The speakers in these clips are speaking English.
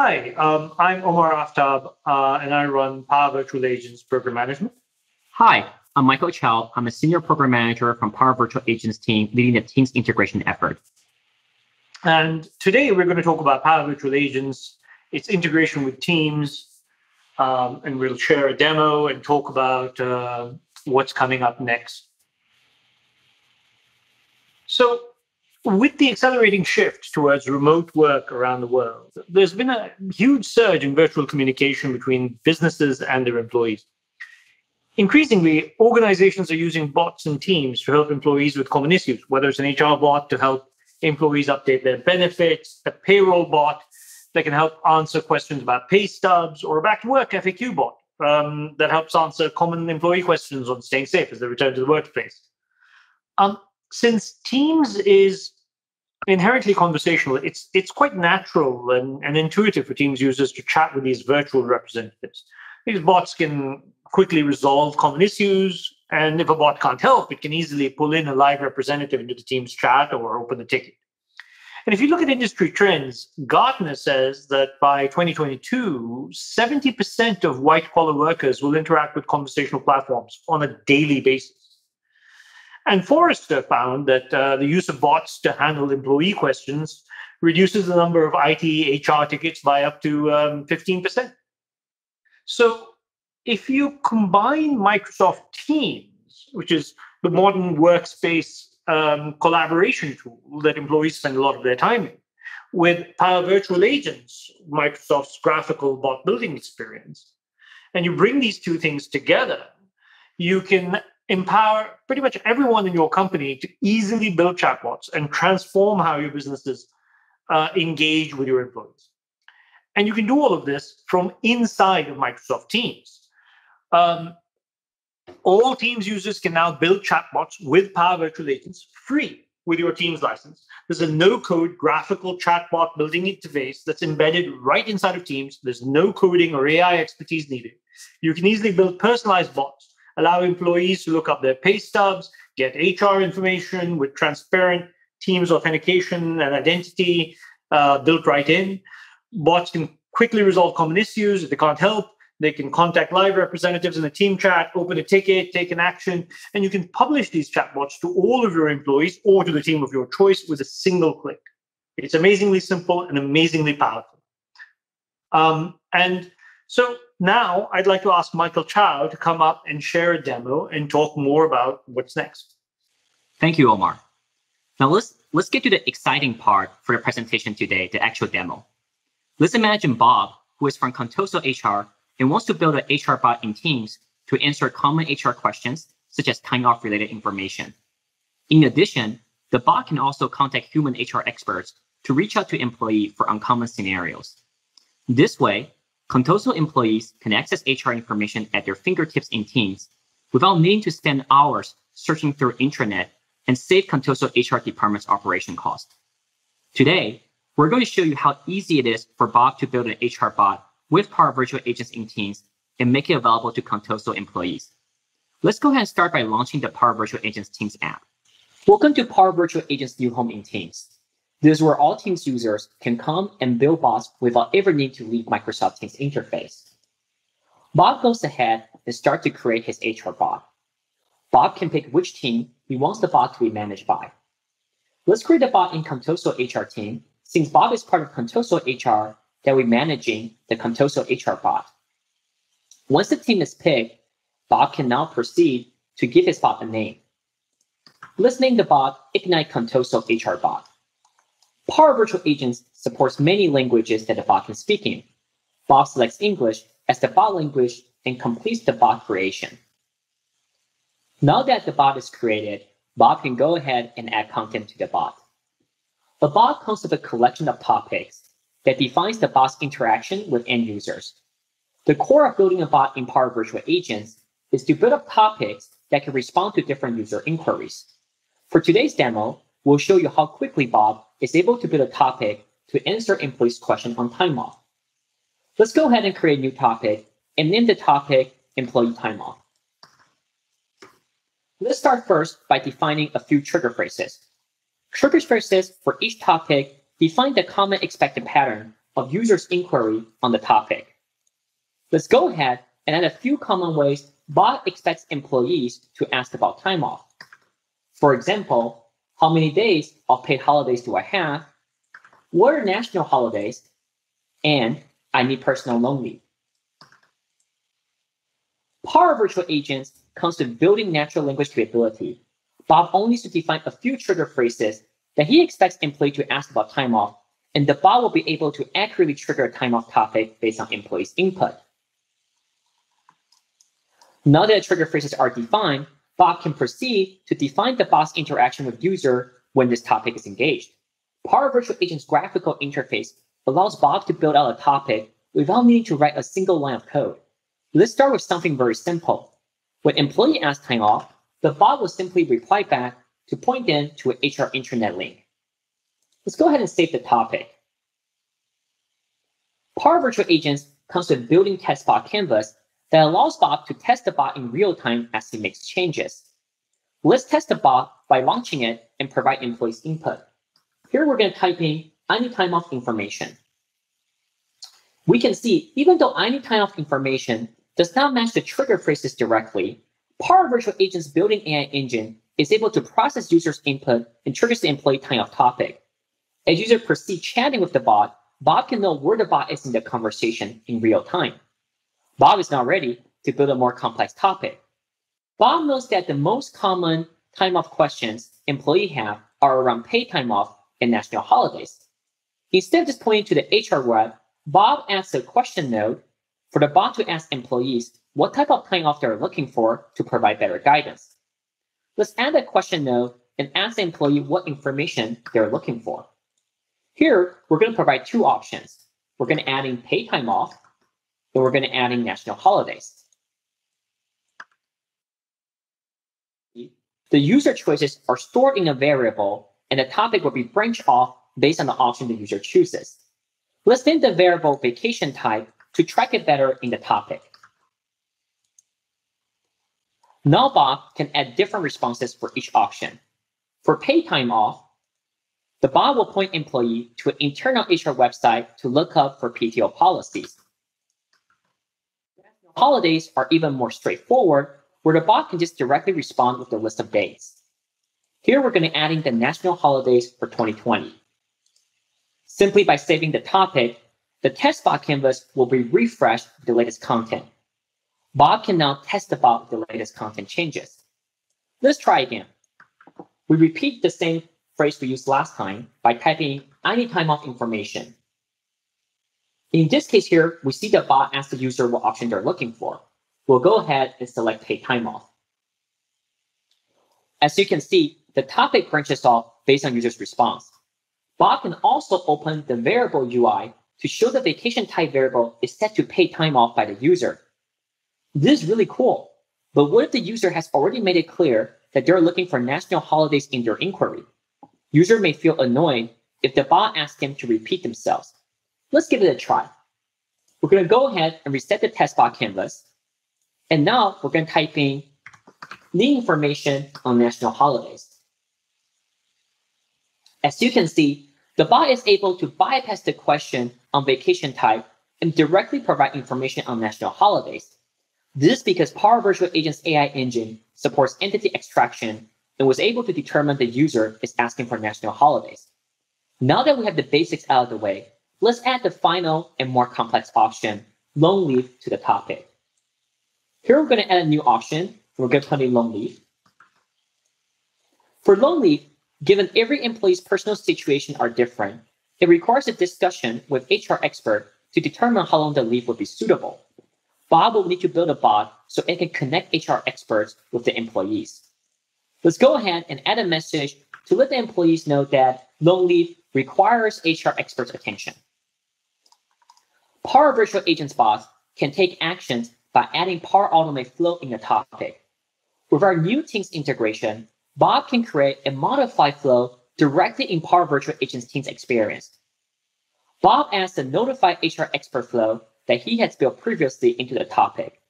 Hi, um, I'm Omar Aftab, uh, and I run Power Virtual Agents Program Management. Hi, I'm Michael Chow. I'm a senior program manager from Power Virtual Agents team, leading the team's integration effort. And today we're going to talk about Power Virtual Agents, its integration with Teams, um, and we'll share a demo and talk about uh, what's coming up next. So, with the accelerating shift towards remote work around the world, there's been a huge surge in virtual communication between businesses and their employees. Increasingly, organizations are using bots and teams to help employees with common issues, whether it's an HR bot to help employees update their benefits, a payroll bot that can help answer questions about pay stubs, or a back to work FAQ bot um, that helps answer common employee questions on staying safe as they return to the workplace. Um, since Teams is inherently conversational, it's it's quite natural and, and intuitive for Teams users to chat with these virtual representatives. These bots can quickly resolve common issues, and if a bot can't help, it can easily pull in a live representative into the Teams chat or open a ticket. And if you look at industry trends, Gartner says that by 2022, 70% of white collar workers will interact with conversational platforms on a daily basis. And Forrester found that uh, the use of bots to handle employee questions reduces the number of IT HR tickets by up to um, 15%. So if you combine Microsoft Teams, which is the modern workspace um, collaboration tool that employees spend a lot of their time in, with Power Virtual Agents, Microsoft's graphical bot building experience, and you bring these two things together, you can empower pretty much everyone in your company to easily build chatbots and transform how your businesses uh, engage with your employees. And you can do all of this from inside of Microsoft Teams. Um, all Teams users can now build chatbots with Power Virtual Agents free with your Teams license. There's a no code graphical chatbot building interface that's embedded right inside of Teams. There's no coding or AI expertise needed. You can easily build personalized bots, allow employees to look up their pay stubs, get HR information with transparent Teams authentication and identity uh, built right in. Bots can quickly resolve common issues if they can't help they can contact live representatives in the team chat, open a ticket, take an action, and you can publish these chatbots to all of your employees or to the team of your choice with a single click. It's amazingly simple and amazingly powerful. Um, and so now I'd like to ask Michael Chow to come up and share a demo and talk more about what's next. Thank you, Omar. Now let's let's get to the exciting part for the presentation today, the actual demo. Let's imagine Bob, who is from Contoso HR, and wants to build an HR bot in Teams to answer common HR questions, such as time off related information. In addition, the bot can also contact human HR experts to reach out to employee for uncommon scenarios. This way, Contoso employees can access HR information at their fingertips in Teams without needing to spend hours searching through intranet and save Contoso HR department's operation cost. Today, we're going to show you how easy it is for Bob to build an HR bot with Power Virtual Agents in Teams and make it available to Contoso employees. Let's go ahead and start by launching the Power Virtual Agents Teams app. Welcome to Power Virtual Agents new home in Teams. This is where all Teams users can come and build bots without ever needing to leave Microsoft Teams interface. Bob goes ahead and starts to create his HR bot. Bob can pick which team he wants the bot to be managed by. Let's create a bot in Contoso HR team. Since Bob is part of Contoso HR, that we're managing the Contoso HR bot. Once the team is picked, Bob can now proceed to give his bot a name. Let's name the bot Ignite Contoso HR bot. Power Virtual Agents supports many languages that the bot can speak in. Bob selects English as the bot language and completes the bot creation. Now that the bot is created, Bob can go ahead and add content to the bot. The bot comes with a collection of topics that defines the bot's interaction with end users. The core of building a bot in Power Virtual Agents is to build up topics that can respond to different user inquiries. For today's demo, we'll show you how quickly Bob is able to build a topic to answer employees' question on time off. Let's go ahead and create a new topic and name the topic Employee Time Off. Let's start first by defining a few trigger phrases. Trigger phrases for each topic define the common expected pattern of users' inquiry on the topic. Let's go ahead and add a few common ways bot expects employees to ask about time off. For example, how many days of paid holidays do I have? What are national holidays? And I need personal long leave. Power Virtual Agents comes to building natural language capability. Bob only needs to define a few trigger phrases that he expects employee to ask about time off, and the bot will be able to accurately trigger a time off topic based on employee's input. Now that trigger phrases are defined, Bob can proceed to define the bot's interaction with user when this topic is engaged. Power Virtual Agent's graphical interface allows Bob to build out a topic without needing to write a single line of code. Let's start with something very simple. When employee asks time off, the bot will simply reply back to point them to an HR intranet link. Let's go ahead and save the topic. Power Virtual Agents comes with building test bot canvas that allows Bob to test the bot in real time as he makes changes. Let's test the bot by launching it and provide employees input. Here we're going to type in need time off information. We can see even though need time off information does not match the trigger phrases directly, Power Virtual Agent's building AI engine is able to process users' input and triggers the employee time off topic. As user proceed chatting with the bot, Bob can know where the bot is in the conversation in real time. Bob is now ready to build a more complex topic. Bob knows that the most common time off questions employees have are around paid time off and national holidays. Instead of just pointing to the HR web, Bob adds a question node for the bot to ask employees what type of time off they're looking for to provide better guidance. Let's add a question node and ask the employee what information they're looking for. Here, we're going to provide two options. We're going to add in paid time off, and we're going to add in national holidays. The user choices are stored in a variable, and the topic will be branched off based on the option the user chooses. Let's name the variable vacation type to track it better in the topic. Now bot can add different responses for each option. For pay time off, the bot will point employee to an internal HR website to look up for PTO policies. Holidays are even more straightforward, where the bot can just directly respond with the list of days. Here we're going to add in the national holidays for 2020. Simply by saving the topic, the test bot canvas will be refreshed with the latest content. Bob can now test about the latest content changes. Let's try again. We repeat the same phrase we used last time by typing need time off information. In this case here, we see the bot ask the user what option they're looking for. We'll go ahead and select paid time off. As you can see, the topic branches off based on user's response. Bot can also open the variable UI to show the vacation type variable is set to pay time off by the user. This is really cool. But what if the user has already made it clear that they're looking for national holidays in their inquiry? User may feel annoyed if the bot asks them to repeat themselves. Let's give it a try. We're going to go ahead and reset the test bot canvas. And now we're going to type in the information on national holidays. As you can see, the bot is able to bypass the question on vacation type and directly provide information on national holidays. This is because Power Virtual Agent's AI engine supports entity extraction and was able to determine the user is asking for national holidays. Now that we have the basics out of the way, let's add the final and more complex option, long leave, to the topic. Here we're going to add a new option. We're going to put in long leave. For long leave, given every employee's personal situation are different, it requires a discussion with HR expert to determine how long the leave would be suitable. Bob will need to build a bot so it can connect HR experts with the employees. Let's go ahead and add a message to let the employees know that long leave requires HR experts' attention. Power Virtual Agents bots can take actions by adding Power Automate flow in the topic. With our new Teams integration, Bob can create a modified flow directly in Power Virtual Agent's Teams experience. Bob adds the notify HR expert flow that he has built previously into the topic.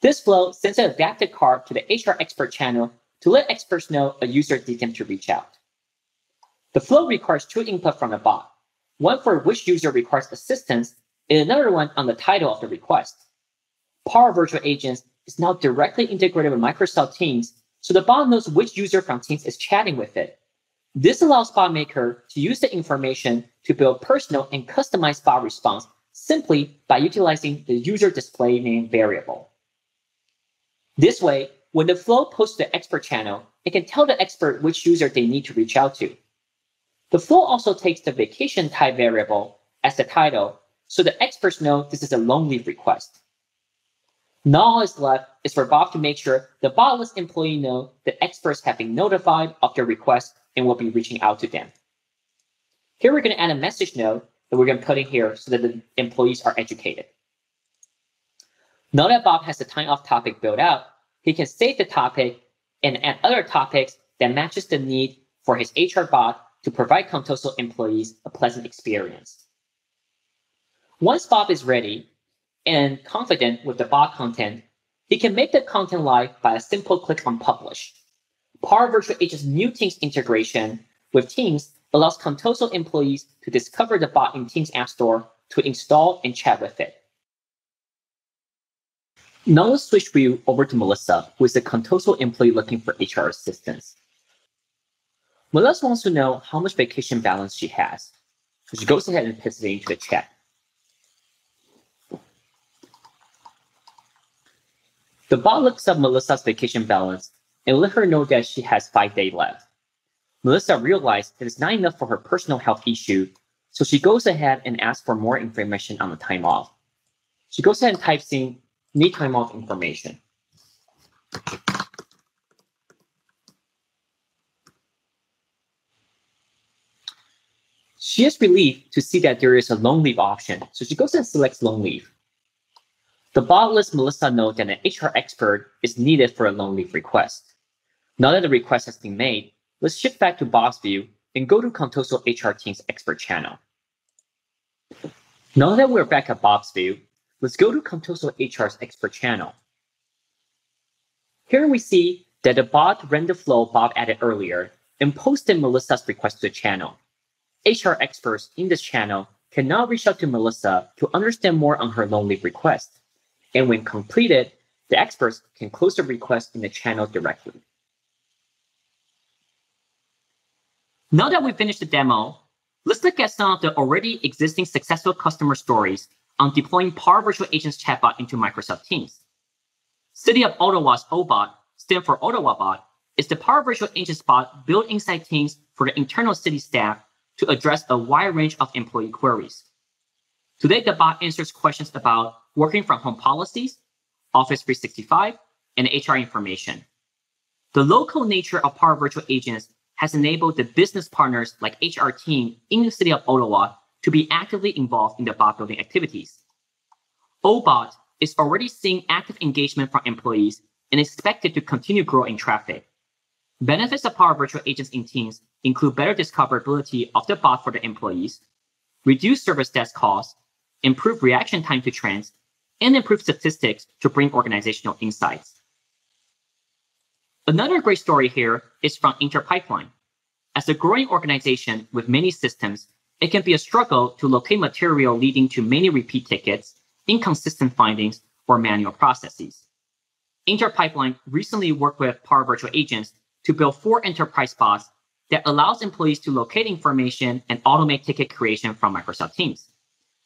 This flow sends an Adaptive Card to the HR expert channel to let experts know a user needs them to reach out. The flow requires two input from the bot. one for which user requires assistance, and another one on the title of the request. Power Virtual Agents is now directly integrated with Microsoft Teams, so the bot knows which user from Teams is chatting with it. This allows Bot Maker to use the information to build personal and customized bot response simply by utilizing the user display name variable. This way, when the flow posts to the expert channel, it can tell the expert which user they need to reach out to. The flow also takes the vacation type variable as the title, so the experts know this is a long leave request. Now all is left is for Bob to make sure the botless employee know the experts have been notified of their request and will be reaching out to them. Here we're going to add a message node that we're going to put in here so that the employees are educated. Now that Bob has the time off topic built out, he can save the topic and add other topics that matches the need for his HR bot to provide Contoso employees a pleasant experience. Once Bob is ready and confident with the bot content, he can make the content live by a simple click on publish. Power Virtual Agent's new Teams integration with Teams allows Contoso employees to discover the bot in Teams App Store to install and chat with it. Now let's switch view over to Melissa, who is a Contoso employee looking for HR assistance. Melissa wants to know how much vacation balance she has. So she goes ahead and puts it into the chat. The bot looks up Melissa's vacation balance and let her know that she has five days left. Melissa realized that it's not enough for her personal health issue, so she goes ahead and asks for more information on the time off. She goes ahead and types in need time off information. She is relieved to see that there is a long leave option, so she goes and selects long leave. The bot lets Melissa know that an HR expert is needed for a long leave request. Now that the request has been made, let's shift back to boss view and go to Contoso HR Team's expert channel. Now that we're back at Bob's view, Let's go to Contoso HR's expert channel. Here we see that the bot ran the flow Bob added earlier and posted Melissa's request to the channel. HR experts in this channel can now reach out to Melissa to understand more on her long leave request. And when completed, the experts can close the request in the channel directly. Now that we've finished the demo, let's look at some of the already existing successful customer stories on deploying Power Virtual Agents chatbot into Microsoft Teams. City of Ottawa's OBOT, stand for Ottawa Bot, is the Power Virtual Agents bot built inside Teams for the internal city staff to address a wide range of employee queries. Today, the bot answers questions about working from home policies, Office 365, and HR information. The local nature of Power Virtual Agents has enabled the business partners like HR team in the city of Ottawa to be actively involved in the bot building activities. OBOT is already seeing active engagement from employees and expected to continue growing traffic. Benefits of Power Virtual Agents in Teams include better discoverability of the bot for the employees, reduce service desk costs, improve reaction time to trends, and improve statistics to bring organizational insights. Another great story here is from Inter Pipeline. As a growing organization with many systems, it can be a struggle to locate material leading to many repeat tickets, inconsistent findings, or manual processes. Inter Pipeline recently worked with Power Virtual Agents to build four enterprise bots that allows employees to locate information and automate ticket creation from Microsoft Teams.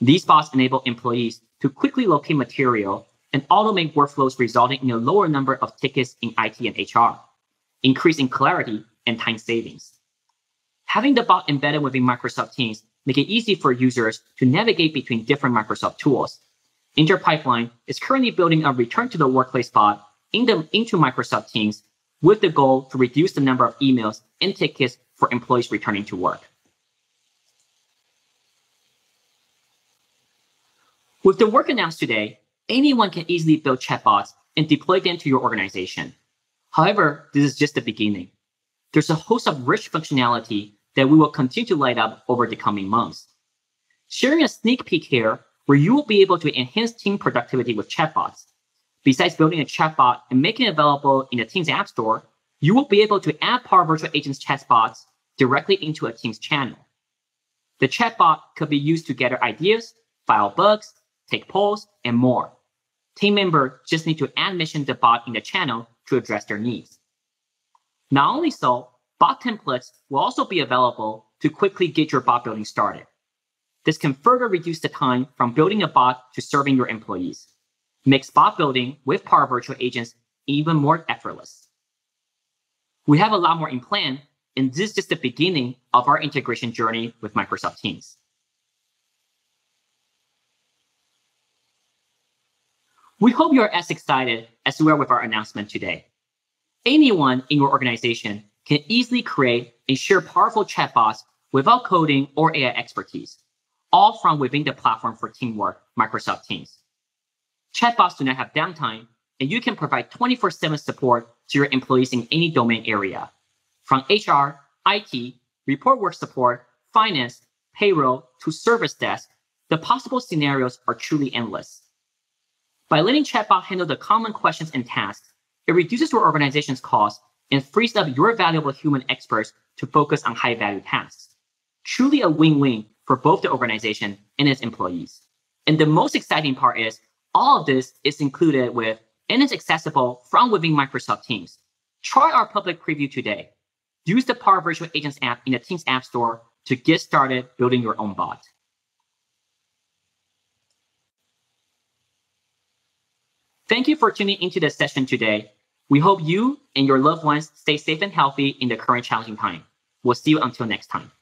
These bots enable employees to quickly locate material and automate workflows resulting in a lower number of tickets in IT and HR, increasing clarity and time savings. Having the bot embedded within Microsoft Teams make it easy for users to navigate between different Microsoft tools. Inter Pipeline is currently building a return to the workplace bot in the, into Microsoft Teams with the goal to reduce the number of emails and tickets for employees returning to work. With the work announced today, anyone can easily build chatbots and deploy them to your organization. However, this is just the beginning. There's a host of rich functionality that we will continue to light up over the coming months. Sharing a sneak peek here where you will be able to enhance team productivity with chatbots. Besides building a chatbot and making it available in the Teams App Store, you will be able to add Power Virtual Agents chatbots directly into a Teams channel. The chatbot could be used to gather ideas, file bugs, take polls, and more. Team members just need to add mission the bot in the channel to address their needs. Not only so, bot templates will also be available to quickly get your bot building started. This can further reduce the time from building a bot to serving your employees. Makes bot building with Power Virtual Agents even more effortless. We have a lot more in plan, and this is just the beginning of our integration journey with Microsoft Teams. We hope you are as excited as we are with our announcement today. Anyone in your organization can easily create and share powerful chatbots without coding or AI expertise, all from within the platform for teamwork, Microsoft Teams. Chatbots do not have downtime, and you can provide 24 7 support to your employees in any domain area. From HR, IT, report work support, finance, payroll, to service desk, the possible scenarios are truly endless. By letting chatbot handle the common questions and tasks, it reduces your organization's cost and frees up your valuable human experts to focus on high value tasks. Truly a win win for both the organization and its employees. And the most exciting part is all of this is included with and is accessible from within Microsoft Teams. Try our public preview today. Use the Power Virtual Agents app in the Teams App Store to get started building your own bot. Thank you for tuning into the session today. We hope you and your loved ones stay safe and healthy in the current challenging time. We'll see you until next time.